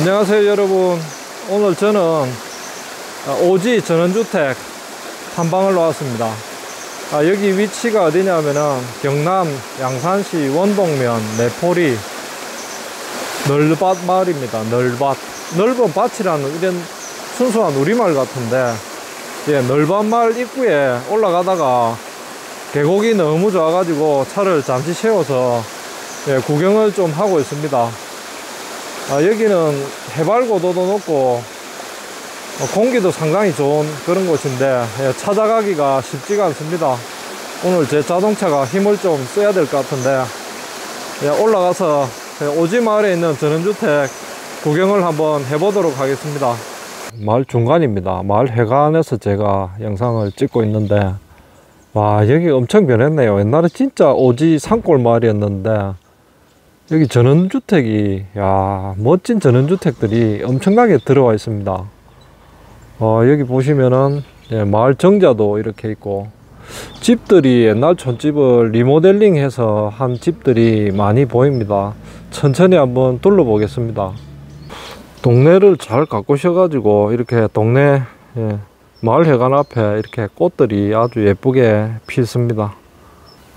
안녕하세요 여러분. 오늘 저는 오지 전원주택 탐방을 나왔습니다. 아, 여기 위치가 어디냐면은 경남 양산시 원동면 내포리 널밭 마을입니다. 널밭. 넓은 밭이라는 이런 순수한 우리말 같은데 예, 널밭 마을 입구에 올라가다가 계곡이 너무 좋아가지고 차를 잠시 세워서 예, 구경을 좀 하고 있습니다. 아, 여기는 해발 고도도 높고 어, 공기도 상당히 좋은 그런 곳인데 예, 찾아가기가 쉽지가 않습니다. 오늘 제 자동차가 힘을 좀 써야 될 것 같은데 예, 올라가서 예, 오지 마을에 있는 전원주택 구경을 한번 해보도록 하겠습니다. 마을 중간입니다. 마을 해관에서 제가 영상을 찍고 있는데 와 여기 엄청 변했네요. 옛날에 진짜 오지 산골 마을이었는데 여기 전원주택이 야 멋진 전원주택들이 엄청나게 들어와 있습니다. 어, 여기 보시면은 예, 마을 정자도 이렇게 있고 집들이 옛날 촌집을 리모델링 해서 한 집들이 많이 보입니다. 천천히 한번 둘러보겠습니다. 동네를 잘 가꾸셔 가지고 이렇게 동네 예, 마을 회관 앞에 이렇게 꽃들이 아주 예쁘게 피습니다.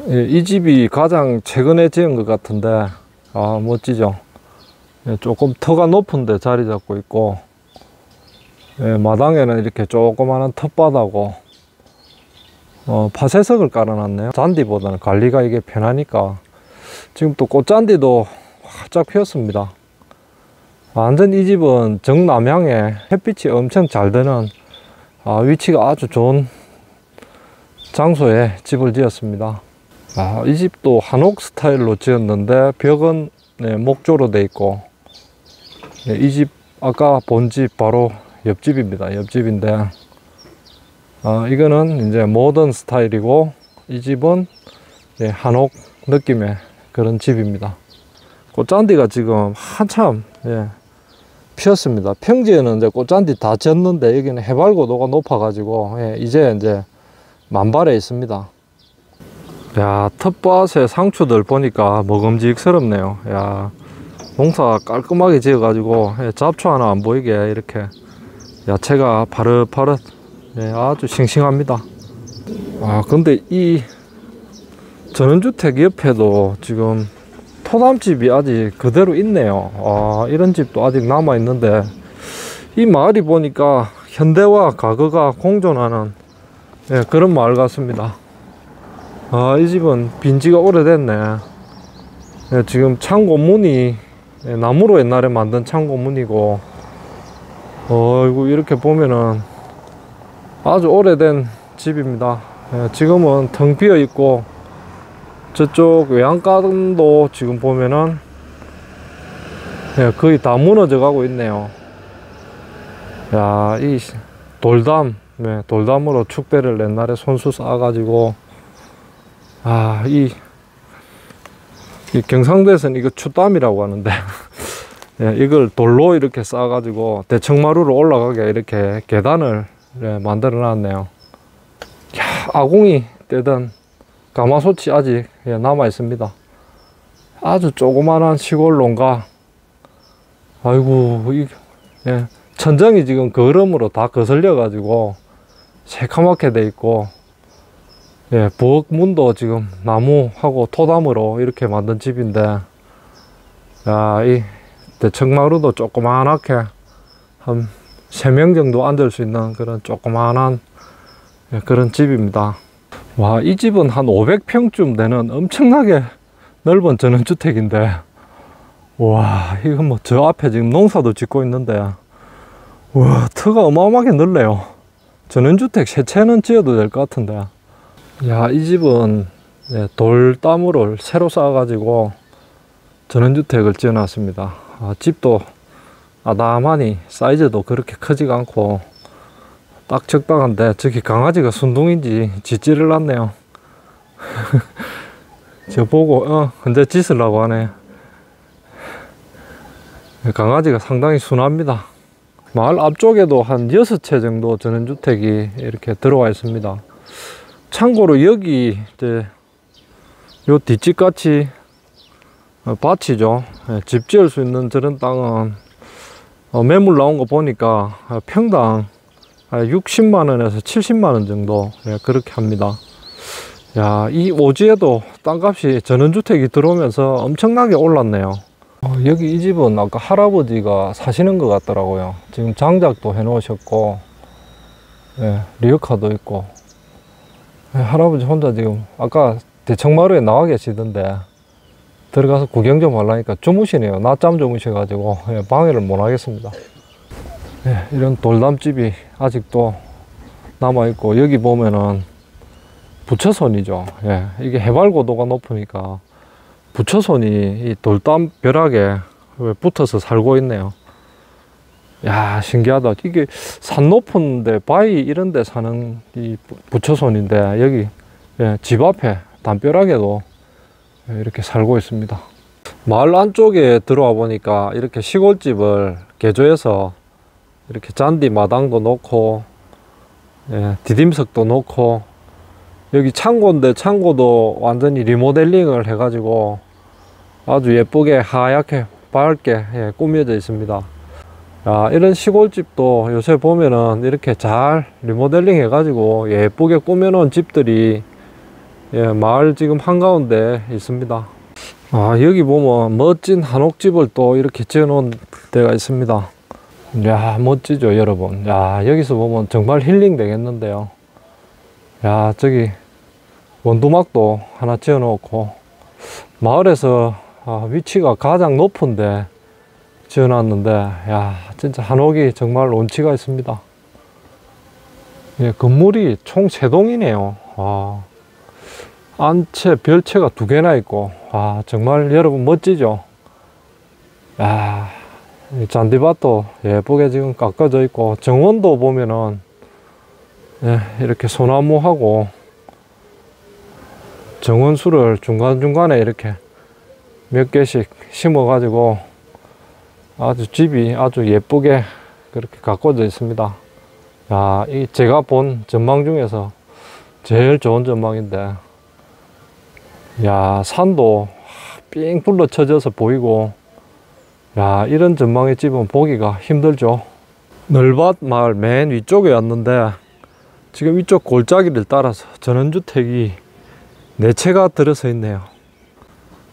예, 이 집이 가장 최근에 지은 것 같은데 아 멋지죠? 예, 조금 터가 높은데 자리 잡고 있고 예, 마당에는 이렇게 조그마한 텃밭하고 어, 파쇄석을 깔아놨네요. 잔디보다는 관리가 이게 편하니까. 지금 또 꽃잔디도 활짝 피었습니다. 완전 이 집은 정남향에 햇빛이 엄청 잘 드는 아, 위치가 아주 좋은 장소에 집을 지었습니다 아, 이 집도 한옥 스타일로 지었는데 벽은 네, 목조로 돼 있고 네, 이집 아까 본 집 바로 옆집입니다. 옆집인데 아, 이거는 이제 모던 스타일이고 이 집은 네, 한옥 느낌의 그런 집입니다. 꽃잔디가 지금 한참 예, 피었습니다. 평지에는 이제 꽃잔디 다 졌는데 여기는 해발고도가 높아 가지고 예, 이제 이제 만발해 있습니다. 야 텃밭의 상추들 보니까 먹음직스럽네요. 야 농사 깔끔하게 지어 가지고 예, 잡초 하나 안 보이게 이렇게. 야채가 파릇파릇. 예, 아주 싱싱합니다. 아 근데 이 전원주택 옆에도 지금 토담집이 아직 그대로 있네요. 아 이런 집도 아직 남아 있는데 이 마을이 보니까 현대와 과거가 공존하는 예, 그런 마을 같습니다 아, 이 집은 빈지가 오래됐네. 네, 지금 창고 문이 네, 나무로 옛날에 만든 창고 문이고, 어이구, 이렇게 보면은 아주 오래된 집입니다. 네, 지금은 텅 비어 있고, 저쪽 외양간도 지금 보면은 네, 거의 다 무너져 가고 있네요. 야, 이 돌담, 네, 돌담으로 축대를 옛날에 손수 쌓아 가지고 아, 이, 이 경상도에서는 이거 추담이라고 하는데, 예, 이걸 돌로 이렇게 쌓아가지고 대청마루로 올라가게 이렇게 계단을 예, 만들어 놨네요. 야, 아궁이 떼던 가마솥이 아직 예, 남아 있습니다. 아주 조그만한 시골 농가. 아이고, 이, 예, 천정이 지금 거름으로 다 거슬려 가지고 새카맣게 돼 있고 예, 부엌 문도 지금 나무하고 토담으로 이렇게 만든 집인데, 야, 이 대청마루도 조그만하게 한 3명 정도 앉을 수 있는 그런 조그만한 예, 그런 집입니다. 와, 이 집은 한 500평쯤 되는 엄청나게 넓은 전원주택인데, 와, 이거 뭐저 앞에 지금 농사도 짓고 있는데, 와, 터가 어마어마하게 넓네요. 전원주택 세 채는 지어도 될 것 같은데. 야, 이 집은 네, 돌담으로 새로 쌓아가지고 전원주택을 지어놨습니다. 아, 집도 아담하니 사이즈도 그렇게 크지가 않고 딱 적당한데 저기 강아지가 순둥인지 짖지를 않네요. 저 보고 어 근데 짖으려고 하네. 강아지가 상당히 순합니다. 마을 앞쪽에도 한 6채 정도 전원주택이 이렇게 들어와 있습니다. 참고로 여기 이제 요 뒷집 같이 어, 밭이죠. 예, 집 지을 수 있는 저런 땅은 어, 매물 나온 거 보니까 아, 평당 60만 원에서 70만 원 정도 예, 그렇게 합니다. 야, 이 오지에도 땅값이 전원주택이 들어오면서 엄청나게 올랐네요. 어, 여기 이 집은 아까 할아버지가 사시는 것 같더라고요. 지금 장작도 해 놓으셨고, 예, 리어카도 있고, 예, 할아버지 혼자 지금 아까 대청마루에 나와 계시던데, 들어가서 구경 좀 하려니까 주무시네요. 낮잠 주무셔가지고, 예, 방해를 못 하겠습니다. 예, 이런 돌담집이 아직도 남아있고, 여기 보면은 부처손이죠. 예, 이게 해발 고도가 높으니까 부처손이 이 돌담 벼락에 붙어서 살고 있네요. 야, 신기하다. 이게 산 높은데 바위 이런 데 사는 이 부처손인데 여기 예, 집 앞에 담벼락에도 이렇게 살고 있습니다. 마을 안쪽에 들어와 보니까 이렇게 시골집을 개조해서 이렇게 잔디 마당도 놓고 예, 디딤석도 놓고 여기 창고인데 창고도 완전히 리모델링을 해 가지고 아주 예쁘게 하얗게 밝게 예, 꾸며져 있습니다. 야, 이런 시골집도 요새 보면은 이렇게 잘 리모델링 해가지고 예쁘게 꾸며놓은 집들이 예, 마을 지금 한가운데 있습니다. 아, 여기 보면 멋진 한옥집을 또 이렇게 지어 놓은 데가 있습니다. 야, 멋지죠, 여러분. 야, 여기서 보면 정말 힐링 되겠는데요. 야, 저기 원두막도 하나 지어 놓고 마을에서 아, 위치가 가장 높은데 지어 놨는데 야 진짜 한옥이 정말 운치가 있습니다. 예, 건물이 총 세 동이네요. 아, 안채 별채가 두 개나 있고 아, 정말 여러분 멋지죠? 야, 잔디밭도 예쁘게 지금 깎아져 있고 정원도 보면은 예, 이렇게 소나무하고 정원수를 중간중간에 이렇게 몇 개씩 심어 가지고 아주 집이 아주 예쁘게 그렇게 가꿔져 있습니다 야, 이 제가 본 전망 중에서 제일 좋은 전망인데 야 산도 삥 불러 쳐져서 보이고 야 이런 전망의 집은 보기가 힘들죠 널밭 마을 맨 위쪽에 왔는데 지금 이쪽 골짜기를 따라서 전원주택이 네 채가 들어서 있네요.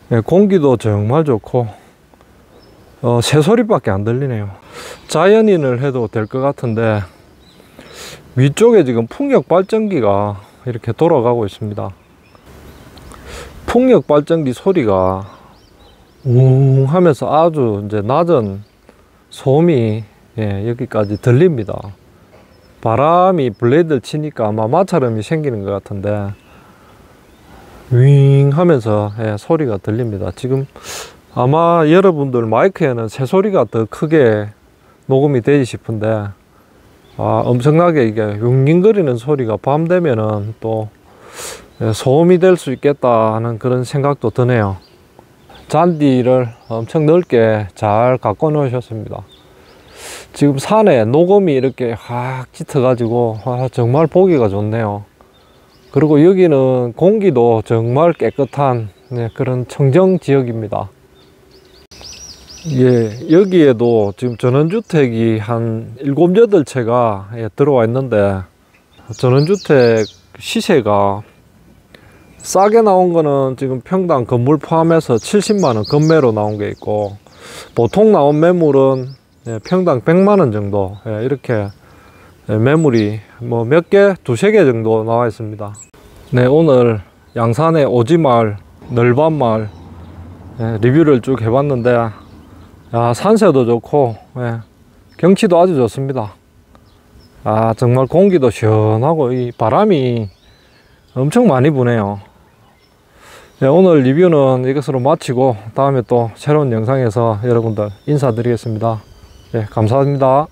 네, 공기도 정말 좋고 어, 새소리밖에 안 들리네요. 자연인을 해도 될 것 같은데 위쪽에 지금 풍력 발전기가 이렇게 돌아가고 있습니다. 풍력 발전기 소리가 웅 하면서 아주 이제 낮은 소음이 예, 여기까지 들립니다. 바람이 블레이드를 치니까 아마 마찰음이 생기는 것 같은데 윙 하면서 예, 소리가 들립니다. 지금 아마 여러분들 마이크에는 새 소리가 더 크게 녹음이 되지 싶은데 아, 엄청나게 이게 윙윙거리는 소리가 밤 되면은 또 예, 소음이 될 수 있겠다 하는 그런 생각도 드네요. 잔디를 엄청 넓게 잘 갖고 놓으셨습니다. 지금 산에 녹음이 이렇게 확 짙어 가지고 아, 정말 보기가 좋네요. 그리고 여기는 공기도 정말 깨끗한 네, 그런 청정 지역입니다. 예, 여기에도 지금 전원주택이 한 7, 8채가 예, 들어와 있는데 전원주택 시세가 싸게 나온 거는 지금 평당 건물 포함해서 70만원 건매로 나온 게 있고 보통 나온 매물은 예, 평당 100만원 정도 예, 이렇게 예, 매물이 뭐 몇 개, 두세 개 정도 나와 있습니다. 네, 오늘 양산의 오지마을, 널반마을 예, 리뷰를 쭉 해봤는데 야, 산세도 좋고 예, 경치도 아주 좋습니다. 아, 정말 공기도 시원하고 이 바람이 엄청 많이 부네요. 네, 오늘 리뷰는 이것으로 마치고 다음에 또 새로운 영상에서 여러분들 인사드리겠습니다. 예, 감사합니다.